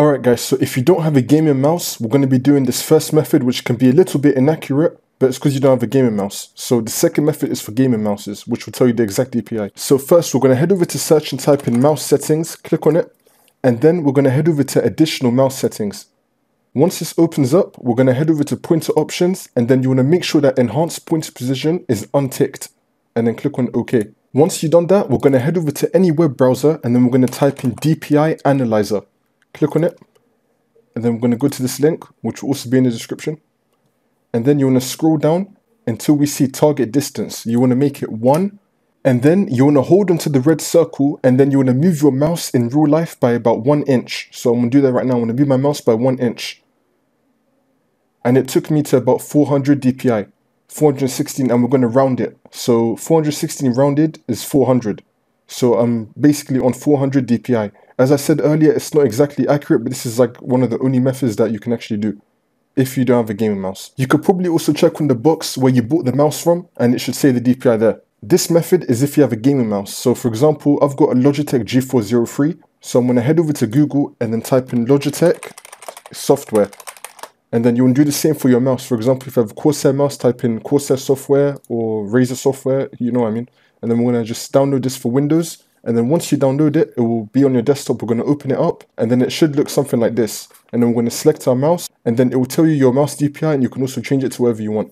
Alright guys, so if you don't have a gaming mouse, we're going to be doing this first method which can be a little bit inaccurate, but it's because you don't have a gaming mouse. So the second method is for gaming mouses, which will tell you the exact DPI. So first we're going to head over to search and type in mouse settings, click on it, and then we're going to head over to additional mouse settings. Once this opens up, we're going to head over to pointer options, and then you want to make sure that enhanced pointer position is unticked, and then click on OK. Once you've done that, we're going to head over to any web browser, and then we're going to type in DPI Analyzer click on it and then we're going to go to this link which will also be in the description. And then you want to scroll down until we see target distance. You want to make it 1 and then you want to hold onto the red circle and then you want to move your mouse in real life by about 1 inch. So I'm going to do that right now. I'm going to move my mouse by 1 inch. And it took me to about 400 dpi 416 and we're going to round it. So 416 rounded is 400 so I'm basically on 400 dpi as I said earlier, it's not exactly accurate, but this is like one of the only methods that you can actually do if you don't have a gaming mouse. You could probably also check on the box where you bought the mouse from and it should say the DPI there. This method is if you have a gaming mouse. So for example, I've got a Logitech G403. So I'm to head over to Google and then type in Logitech software. And then you want to do the same for your mouse. For example, if you have a Corsair mouse, type in Corsair software or Razer software, you know what I mean. And then we're to just download this for Windows and then once you download it, it will be on your desktop. We're going to open it up and then it should look something like this. And then we're going to select our mouse and then it will tell you your mouse DPI and you can also change it to wherever you want.